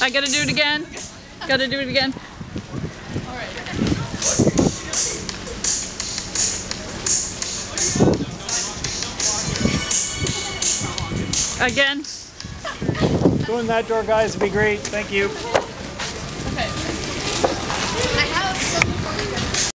I gotta do it again. Gotta do it again. Again. Doing that door, guys, would be great. Thank you.